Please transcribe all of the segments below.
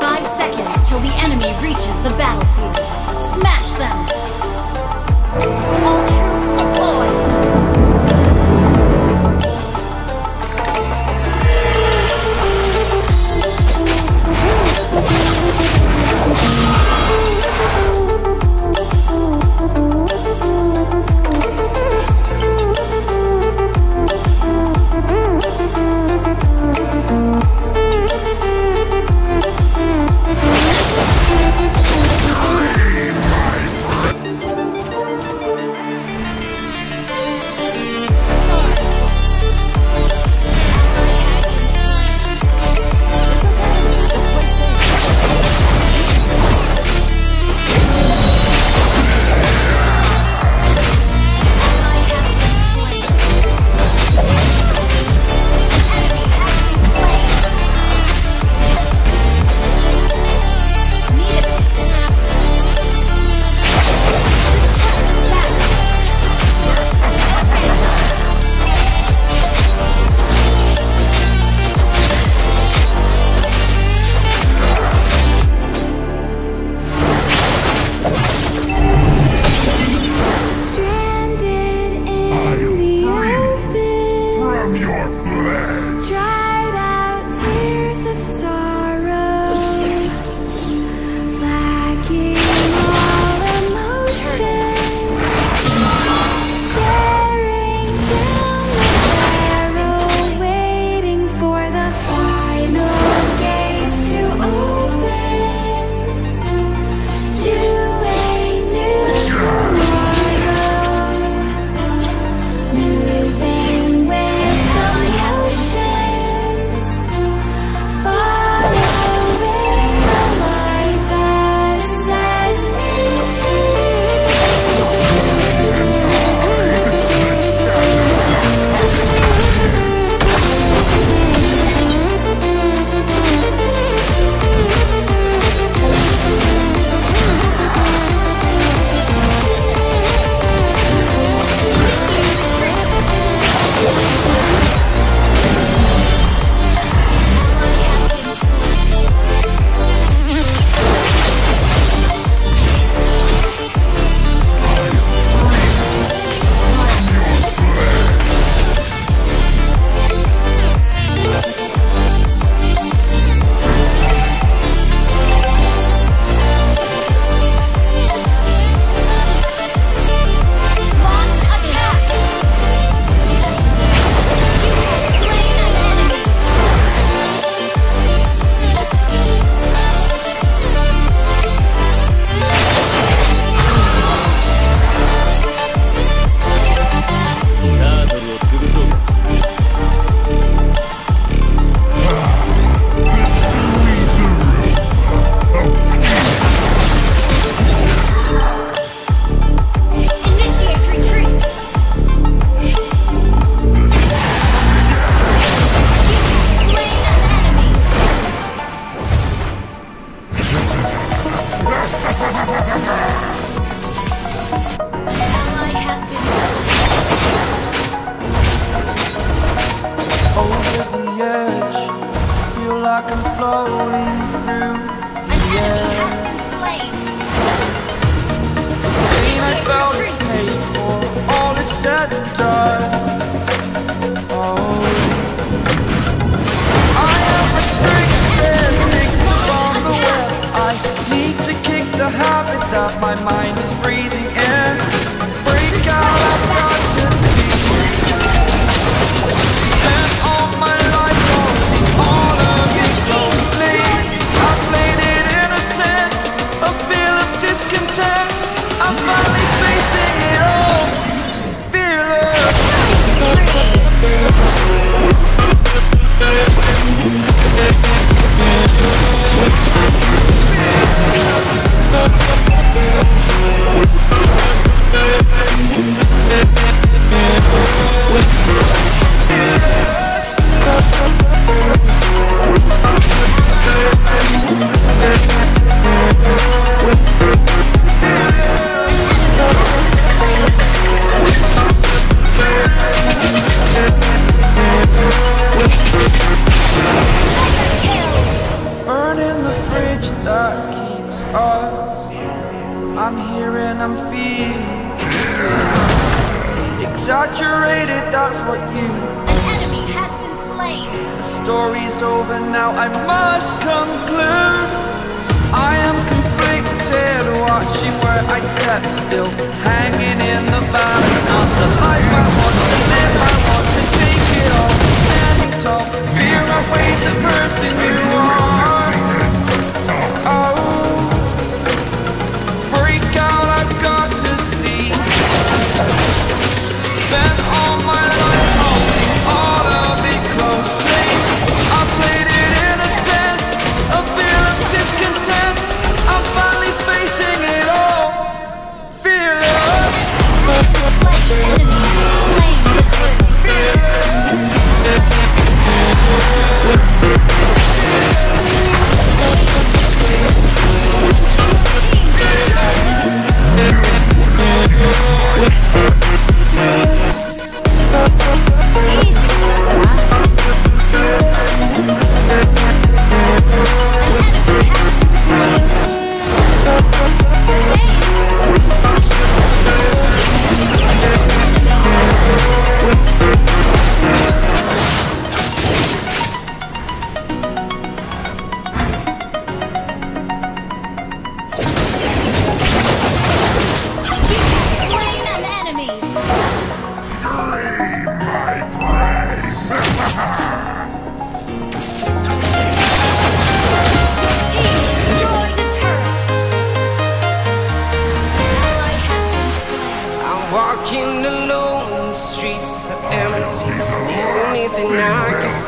Five seconds till the enemy reaches the battlefield. Smash them! I'm here and I'm feeling Exaggerated, that's what you An enemy has been slain. The story's over now, I must conclude. I am conflicted, watching where I step still. Hanging in the balance, not the life I want to live I want to take it all, standing tall Fear I the person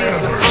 Jesus.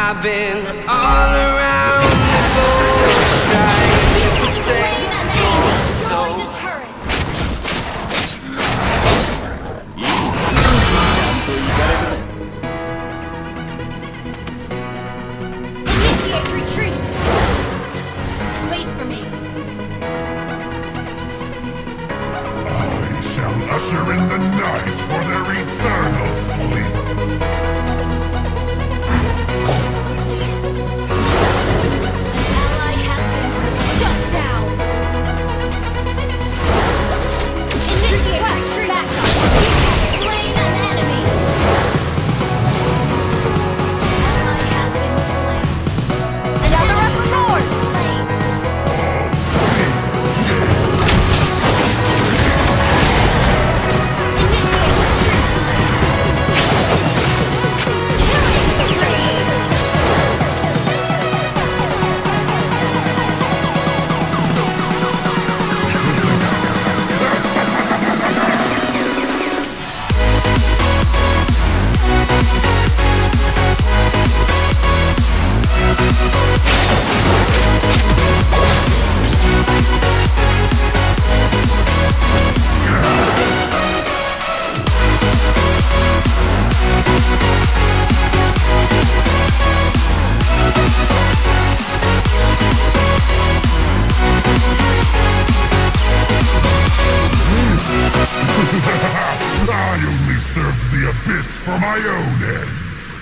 I've been all around the trying to save. Initiate retreat. Wait for me. I shall usher in the night for their eternal sleep. for my own ends.